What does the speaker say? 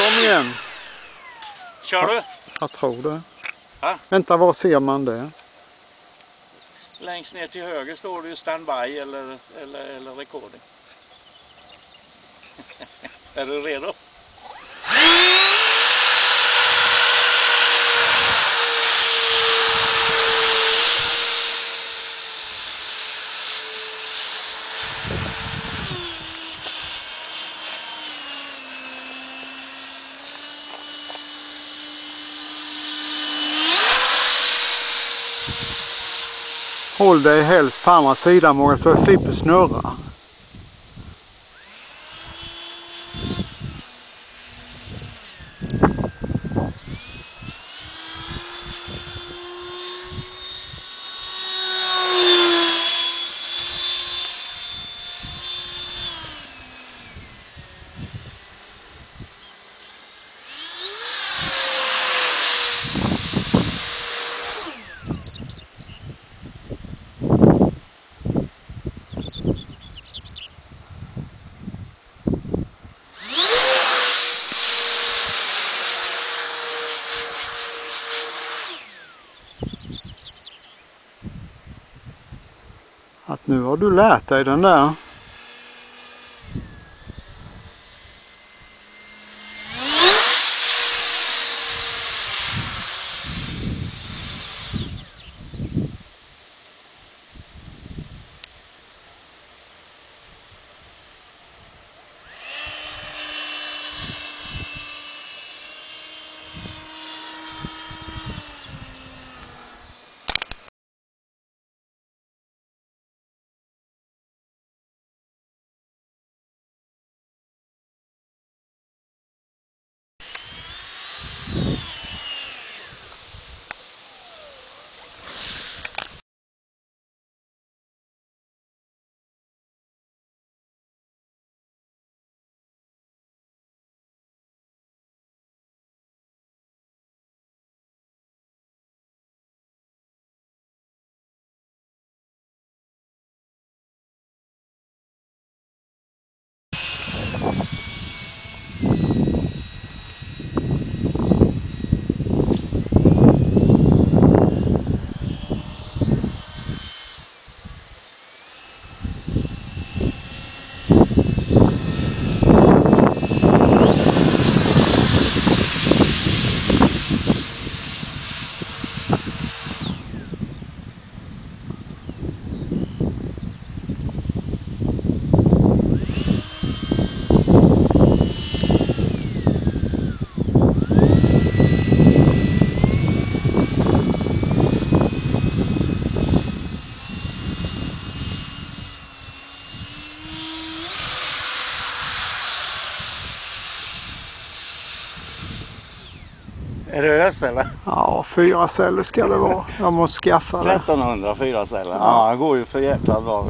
Kom igen. Kör du? Jag tror det. Ja. Vänta, var ser man det? Längst ner till höger står det ju standby eller, eller, eller recording. är du redo? Håll dig helst på andra sidan Morgan så jag slipper snurra. Att nu har du lärt dig den där. Är det ös eller? Ja, fyra celler ska det vara. Jag måste skaffa det. 1300 fyra celler. Ja, det går ju för jäkla bra.